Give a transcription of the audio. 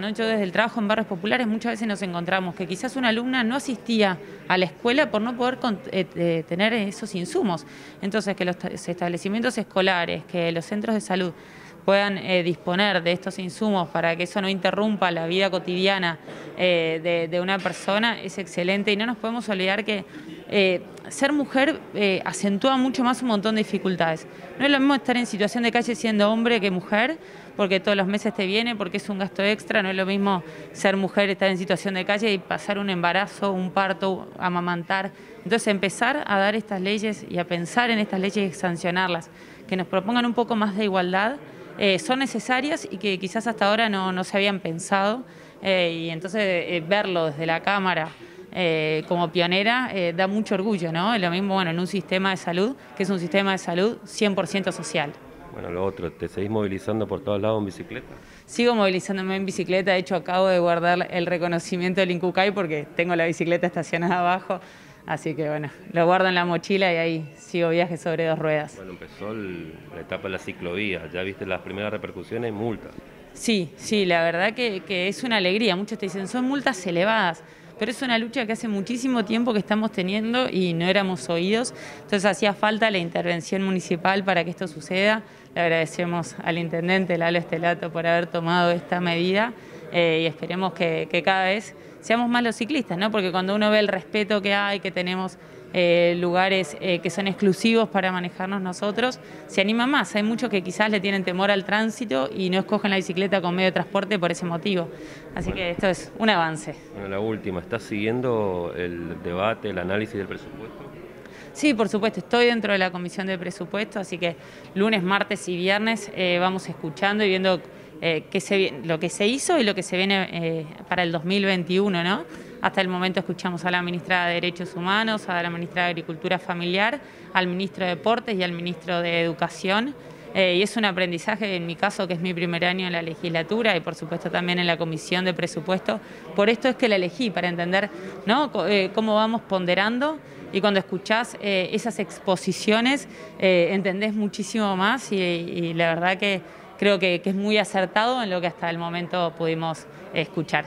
Yo desde el trabajo en barrios populares muchas veces nos encontramos que quizás una alumna no asistía a la escuela por no poder eh, eh, tener esos insumos. Entonces, que los establecimientos escolares, que los centros de salud puedan eh, disponer de estos insumos para que eso no interrumpa la vida cotidiana de, una persona es excelente y no nos podemos olvidar que ser mujer acentúa mucho más un montón de dificultades. No es lo mismo estar en situación de calle siendo hombre que mujer porque todos los meses te viene, porque es un gasto extra, no es lo mismo ser mujer, estar en situación de calle y pasar un embarazo, un parto, amamantar. Entonces empezar a dar estas leyes y a pensar en estas leyes y sancionarlas, que nos propongan un poco más de igualdad, eh, son necesarias y que quizás hasta ahora no, se habían pensado. Eh, y entonces eh, verlo desde la Cámara como pionera da mucho orgullo, ¿no? Lo mismo bueno, en un sistema de salud, que es un sistema de salud 100% social. Bueno, lo otro, ¿te seguís movilizando por todos lados en bicicleta? Sigo movilizándome en bicicleta, de hecho acabo de guardar el reconocimiento del Incucay porque tengo la bicicleta estacionada abajo, así que bueno, lo guardo en la mochila y ahí sigo viaje sobre dos ruedas. Bueno, empezó la etapa de la ciclovía, ya viste las primeras repercusiones, multas. Sí, sí, la verdad que, que es una alegría, muchos te dicen, son multas elevadas pero es una lucha que hace muchísimo tiempo que estamos teniendo y no éramos oídos, entonces hacía falta la intervención municipal para que esto suceda. Le agradecemos al intendente Lalo Estelato por haber tomado esta medida eh, y esperemos que, que cada vez seamos más los ciclistas, ¿no? porque cuando uno ve el respeto que hay, que tenemos eh, lugares eh, que son exclusivos para manejarnos nosotros, se anima más. Hay muchos que quizás le tienen temor al tránsito y no escogen la bicicleta como medio de transporte por ese motivo. Así que esto es un avance. Bueno, la última, ¿estás siguiendo el debate, el análisis del presupuesto? Sí, por supuesto, estoy dentro de la comisión de presupuesto, así que lunes, martes y viernes eh, vamos escuchando y viendo qué lo que se hizo y lo que se viene para el 2021, ¿no? Hasta el momento escuchamos a la ministra de Derechos Humanos, a la ministra de Agricultura Familiar, al ministro de Deportes y al ministro de Educación. Eh, y es un aprendizaje, en mi caso, que es mi primer año en la legislatura y por supuesto también en la comisión de presupuesto. Por esto es que la elegí, para entender ¿no? Eh, cómo vamos ponderando y cuando escuchás eh, esas exposiciones entendés muchísimo más y, la verdad que creo que es muy acertado en lo que hasta el momento pudimos escuchar.